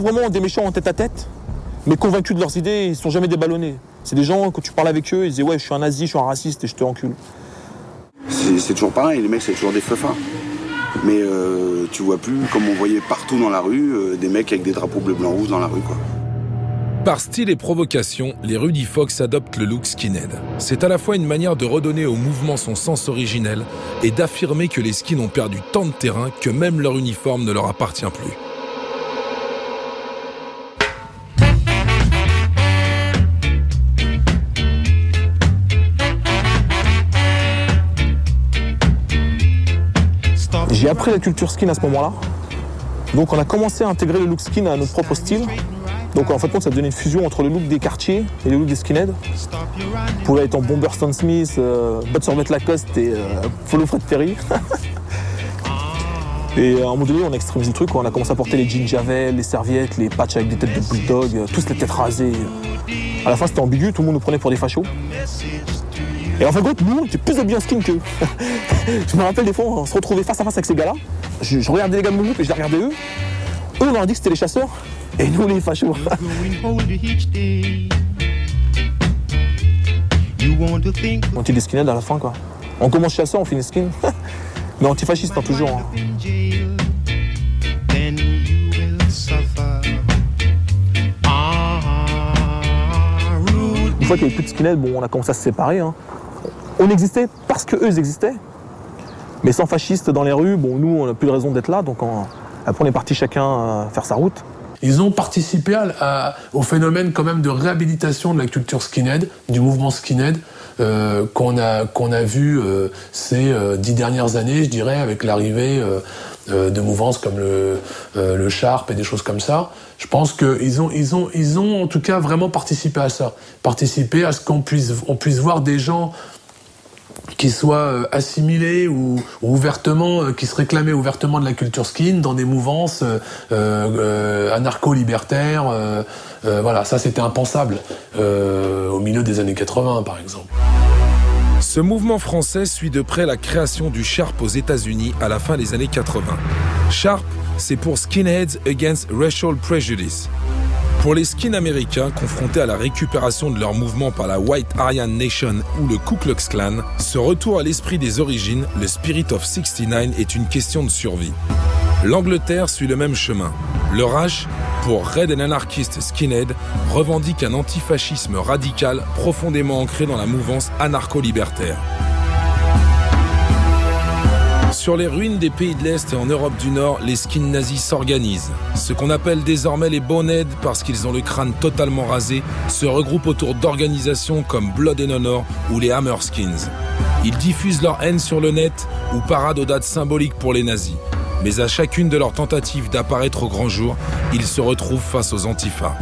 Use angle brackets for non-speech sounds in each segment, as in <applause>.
pas vraiment des méchants en tête à tête, mais convaincus de leurs idées, ils sont jamais déballonnés. C'est des gens, quand tu parles avec eux, ils disent Ouais, je suis un nazi, je suis un raciste et je te encule. C'est toujours pareil, les mecs, c'est toujours des feufins. Mais euh, tu vois plus, comme on voyait partout dans la rue, euh, des mecs avec des drapeaux bleu, blanc, rouge dans la rue, quoi. Par style et provocation, les Rudy Fox adoptent le look skinhead. C'est à la fois une manière de redonner au mouvement son sens originel et d'affirmer que les skins ont perdu tant de terrain que même leur uniforme ne leur appartient plus. J'ai appris la culture skin à ce moment-là. Donc on a commencé à intégrer le look skin à notre propre style. Donc en fait, ça donnait une fusion entre le look des quartiers et le look des skinheads. Être en Bomber Stone Smith, euh, Bud Lacoste et euh, Follow Fred Perry. <laughs> et à un moment donné, on a extrémisé le truc. On a commencé à porter les jeans Javel, les serviettes, les patchs avec des têtes de bulldog, euh, tous les têtes rasées. À la fin, c'était ambigu, tout le monde nous prenait pour des fachos. Et en fin de compte, nous, on était plus habillés en skin qu'eux. je me rappelle des fois, on se retrouvait face à face avec ces gars-là. Je, je regardais les gars de mon groupe et je les regardais eux. Eux, on leur a dit que c'était les chasseurs. Et nous, les fachos. on était des skinheads à la fin, quoi. On commence chasseur, on finit skin. Mais antifasciste, hein, toujours. hein. Une fois qu'il n'y avait plus de skinheads, bon, on a commencé à se séparer. hein. On existait parce que eux existaient. Mais sans fascistes dans les rues, bon, nous, on n'a plus de raison d'être là. Donc, on- après, on est parti chacun faire sa route. Ils ont participé à- au phénomène quand même de réhabilitation de la culture skinhead, du mouvement skinhead, euh, qu'on a, qu'on a vu euh, ces euh, dix dernières années, je dirais, avec l'arrivée de mouvances comme le, le Sharp et des choses comme ça. Je pense qu'ils ont, ils ont, ils ont en tout cas vraiment participé à ça. Participé à ce qu'on puisse, on puisse voir des gens qui soient euh, assimilés ou, ou ouvertement, euh, qui se réclamaient ouvertement de la culture skin dans des mouvances euh, anarcho-libertaires. voilà, ça c'était impensable au milieu des années 80 par exemple. Ce mouvement français suit de près la création du Sharp aux États-Unis à la fin des années 80. Sharp, c'est pour Skinheads Against Racial Prejudice. Pour les skins américains confrontés à la récupération de leur mouvement par la White Aryan Nation ou le Ku Klux Klan, ce retour à l'esprit des origines, le Spirit of 69, est une question de survie. L'Angleterre suit le même chemin. Le Reich, pour Red and Anarchist Skinhead, revendique un antifascisme radical profondément ancré dans la mouvance anarcho-libertaire. Sur les ruines des pays de l'Est et en Europe du Nord, les skins nazis s'organisent. Ce qu'on appelle désormais les boneheads, parce qu'ils ont le crâne totalement rasé, se regroupent autour d'organisations comme Blood and Honor ou les Hammerskins. Ils diffusent leur haine sur le net ou paradent aux dates symboliques pour les nazis. Mais à chacune de leurs tentatives d'apparaître au grand jour, ils se retrouvent face aux antifas.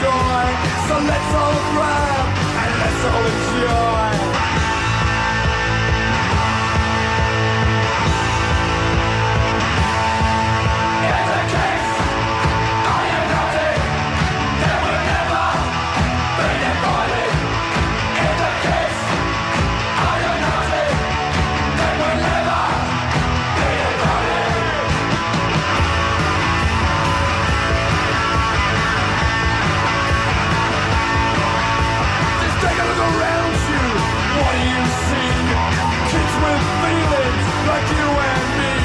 So let's all grab and let's all enjoy. Like you and me.